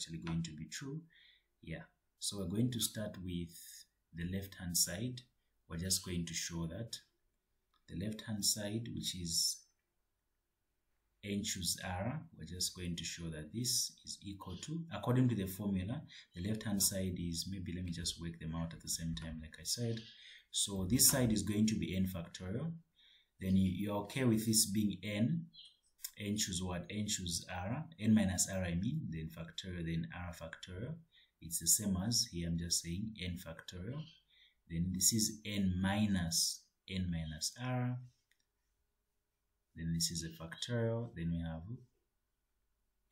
actually going to be true. Yeah, so we're going to start with the left hand side. We're just going to show that the left hand side, which is n choose r, we're just going to show that this is equal to, according to the formula, the left hand side is, maybe let me just work them out at the same time, like I said. So this side is going to be n factorial. Then you, you're okay with this being n, n choose what? n choose r, n minus r I mean, then factorial, then r factorial. It's the same as here, I'm just saying n factorial. Then this is n minus n minus r then this is a factorial then we have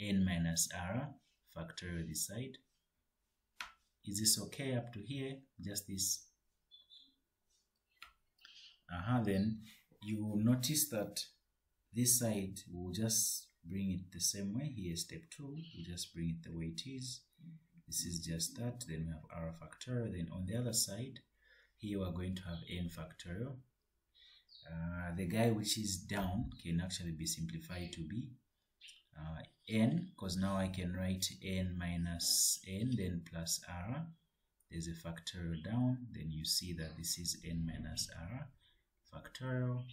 n minus r factorial this side is this okay up to here just this uh-huh then you notice that this side will just bring it the same way. Here step two we just bring it the way it is. This is just that. Then we have r factorial. Then on the other side here we're going to have n factorial. Uh, the guy which is down can actually be simplified to be uh, n because now I can write n minus n then plus r. There's a factorial down. Then you see that this is n minus r factorial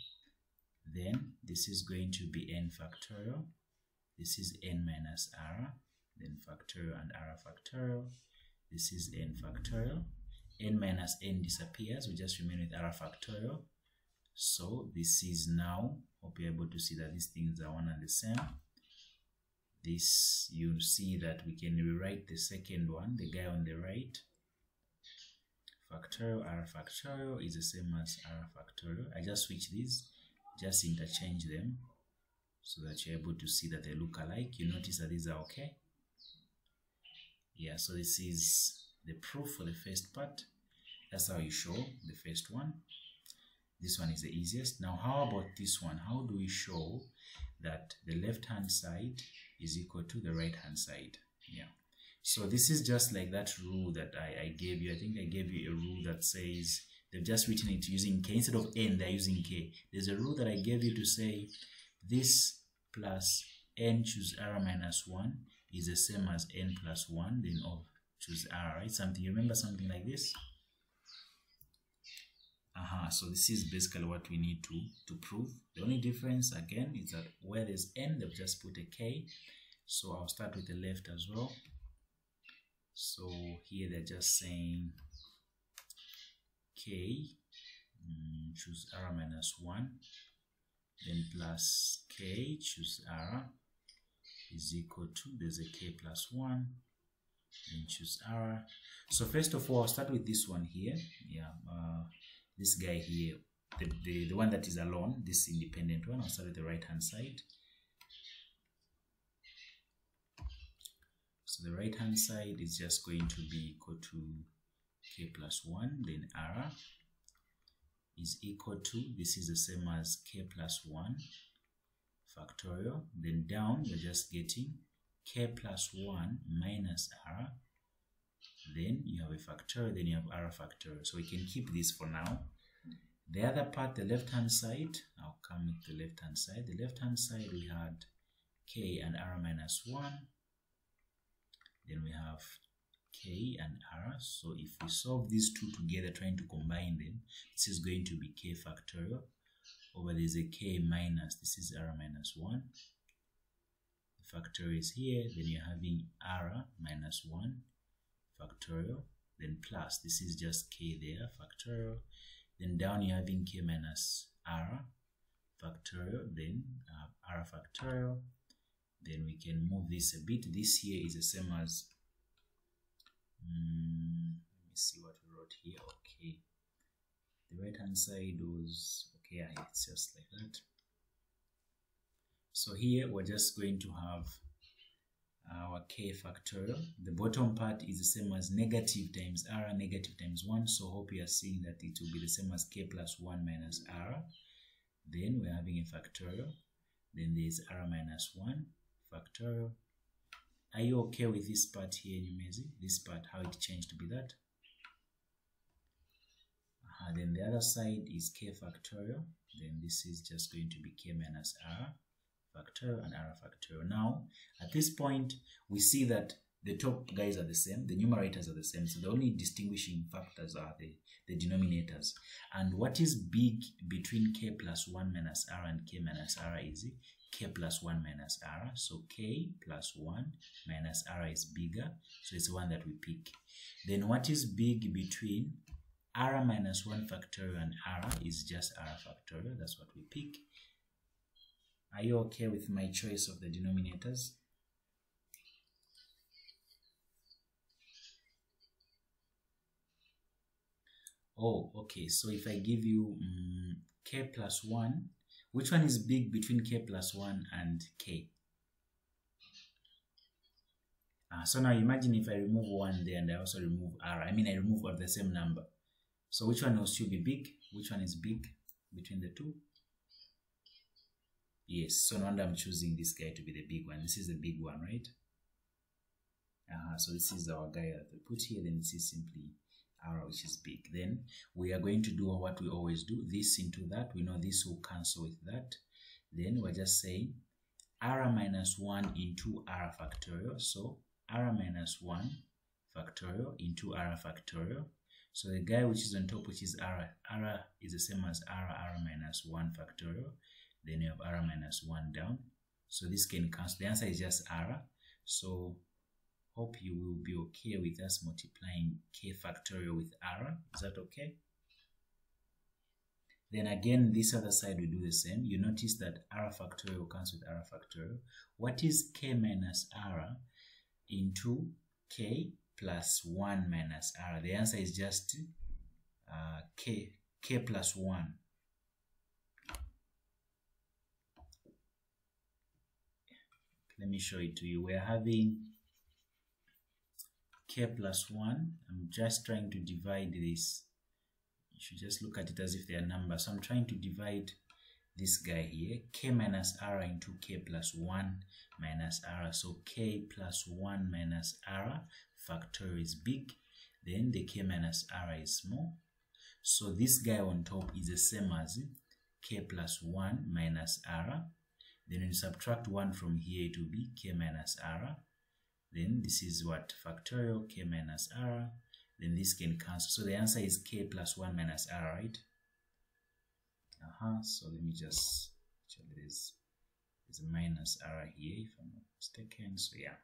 then this is going to be n factorial. This is n minus r then factorial and r factorial. This is n factorial. n minus n disappears. We just remain with r factorial. So this is now hope you're able to see that these things are one and the same. This you see that we can rewrite the second one the guy on the right. Factorial r factorial is the same as r factorial. I just switch these just interchange them so that you're able to see that they look alike. You notice that these are okay. Yeah so this is the proof for the first part. That's how you show the first one. This one is the easiest. Now how about this one? How do we show that the left hand side is equal to the right hand side? Yeah. So this is just like that rule that I, I gave you. I think I gave you a rule that says they've just written it using k. Instead of n they're using k. There's a rule that I gave you to say this plus n choose r minus 1 is the same as n plus 1 then of choose r right? Something you remember something like this? Uh-huh so this is basically what we need to to prove. The only difference again is that where there's n they've just put a k. So i'll start with the left as well. So here they're just saying k um, choose r minus 1 then plus k choose r is equal to there's a k plus 1 then choose r. So first of all i'll start with this one here. Yeah uh, this guy here the, the, the one that is alone this independent one I'll start with the right hand side. So the right hand side is just going to be equal to k plus 1 then r is equal to this is the same as k plus 1 factorial. Then down you're just getting k plus 1 minus r. Then you have a factorial then you have r factorial. So we can keep this for now. The other part the left hand side i'll come with the left hand side. The left hand side we had k and r minus 1 then we have k and r. So if we solve these two together trying to combine them this is going to be k factorial. Over there's a k minus this is r minus 1 the factorial is here then you're having r minus 1 factorial then plus this is just k there factorial. Then down you're having k minus r factorial then uh, r factorial. Then we can move this a bit. This here is the same as um, let me see what we wrote here. Okay. The right hand side was okay yeah, it's just like that. So here we're just going to have our k factorial. The bottom part is the same as negative times r negative times 1 so hope you are seeing that it will be the same as k plus 1 minus r. Then we're having a factorial. Then there's r minus 1 factorial are you okay with this part here Nyumezi? this part how it changed to be that uh, then the other side is k factorial then this is just going to be k minus r factorial and r factorial. Now, at this point, we see that the top guys are the same, the numerators are the same, so the only distinguishing factors are the, the denominators. And what is big between k plus 1 minus r and k minus r is k plus 1 minus r. So k plus 1 minus r is bigger, so it's the one that we pick. Then what is big between r minus 1 factorial and r is just r factorial, that's what we pick. Are you okay with my choice of the denominators? Oh, okay. So if I give you um, k plus 1, which one is big between k plus 1 and k? Uh, so now imagine if I remove 1 there and I also remove r. I mean, I remove all the same number. So which one will still be big? Which one is big between the two? Yes, so no wonder I'm choosing this guy to be the big one. This is the big one, right? Uh so this is our guy that we put here. Then this is simply r which is big. Then we are going to do what we always do. This into that. We know this will cancel with that. Then we're just saying r minus 1 into r factorial. So r minus 1 factorial into r factorial. So the guy which is on top, which is r, r is the same as r, r minus 1 factorial. Then you have r minus 1 down. So this can cancel. The answer is just r. So hope you will be okay with us multiplying k factorial with r. Is that okay? Then again, this other side we do the same. You notice that r factorial comes with r factorial. What is k minus r into k plus 1 minus r? The answer is just uh, k, k plus 1. Let me show it to you. We're having k plus 1. I'm just trying to divide this. You should just look at it as if they are numbers. So I'm trying to divide this guy here, k minus r into k plus 1 minus r. So k plus 1 minus r factor is big, then the k minus r is small. So this guy on top is the same as k plus 1 minus r. Then you subtract 1 from here, it will be k minus r. Then this is what factorial k minus r. Then this can cancel. So the answer is k plus 1 minus r, right? Uh-huh. So let me just actually there's there's a minus r here if I'm not mistaken. So yeah,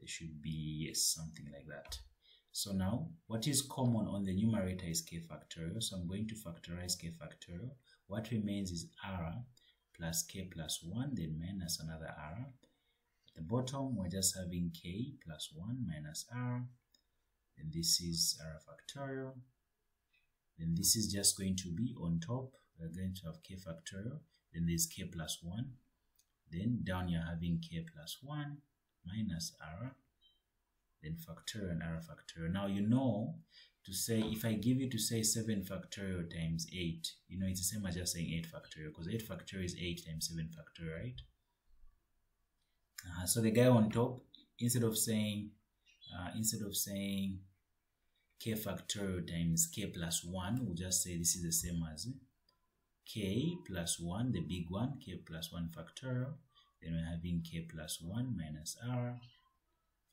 there should be yes, something like that. So now what is common on the numerator is k factorial. So I'm going to factorize k factorial. What remains is r plus k plus 1, then minus another r. At the bottom, we're just having k plus 1 minus r. Then this is r factorial. Then this is just going to be on top. We're going to have k factorial. Then there's k plus 1. Then down you're having k plus 1 minus r. Then factorial and r factorial. Now you know to say, if I give you to say 7 factorial times 8, you know, it's the same as just saying 8 factorial because 8 factorial is 8 times 7 factorial, right? Uh, so the guy on top, instead of saying, uh, instead of saying k factorial times k plus 1, we'll just say this is the same as k plus 1, the big one, k plus 1 factorial. Then we're having k plus 1 minus r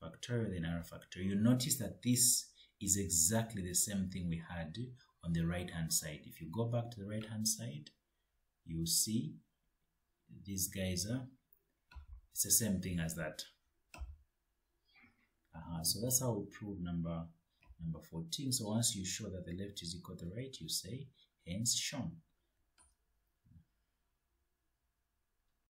factorial, then r factorial. You notice that this is exactly the same thing we had on the right hand side. If you go back to the right hand side, you see these guys are, it's the same thing as that. Uh -huh. So that's how we prove number number 14. So once you show that the left is equal to the right, you say hence shown.